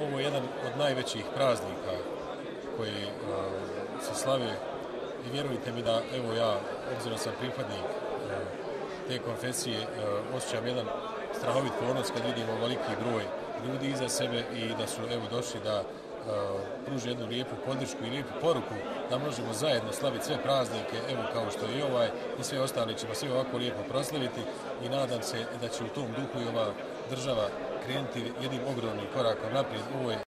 ovo je jedan od najvećih praznika koji se slave i vjerujte mi da, evo ja, obzirom sam pripadnik te konfesije, osjećam jedan strahovit ponos kad vidim veliki broj ljudi iza sebe i da su evo došli da Uh, pruži jednu lijepu podršku i lijepu poruku da možemo zajedno slaviti sve praznike, evo kao što je i ovaj i sve ostali ćemo sve ovako lijepo proslaviti i nadam se da će u tom duhu i ova država krenuti jednim ogromnim korakom naprijed. Ovo je